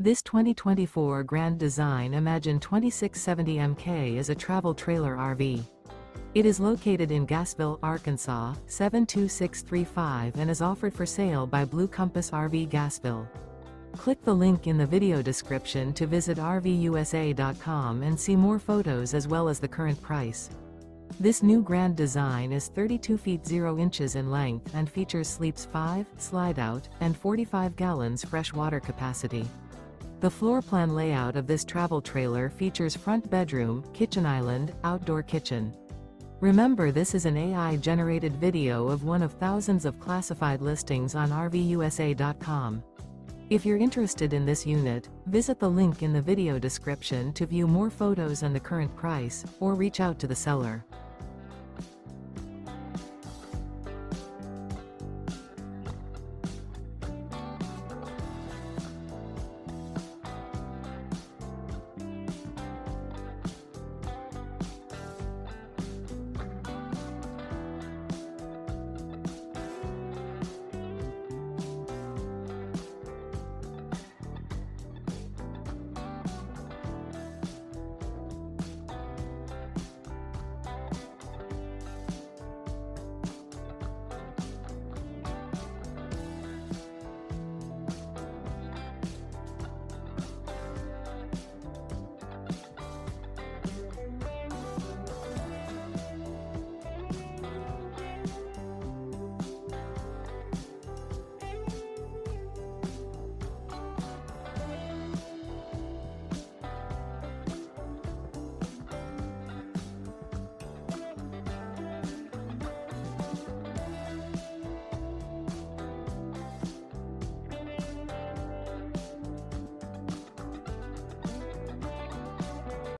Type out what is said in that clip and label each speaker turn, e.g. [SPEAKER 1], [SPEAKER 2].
[SPEAKER 1] This 2024 Grand Design Imagine 2670MK is a travel trailer RV. It is located in Gassville, Arkansas, 72635 and is offered for sale by Blue Compass RV Gassville. Click the link in the video description to visit RVUSA.com and see more photos as well as the current price. This new grand design is 32 feet 0 inches in length and features sleeps 5, slide out, and 45 gallons fresh water capacity. The floor plan layout of this travel trailer features front bedroom, kitchen island, outdoor kitchen. Remember this is an AI-generated video of one of thousands of classified listings on RVUSA.com. If you're interested in this unit, visit the link in the video description to view more photos and the current price, or reach out to the seller.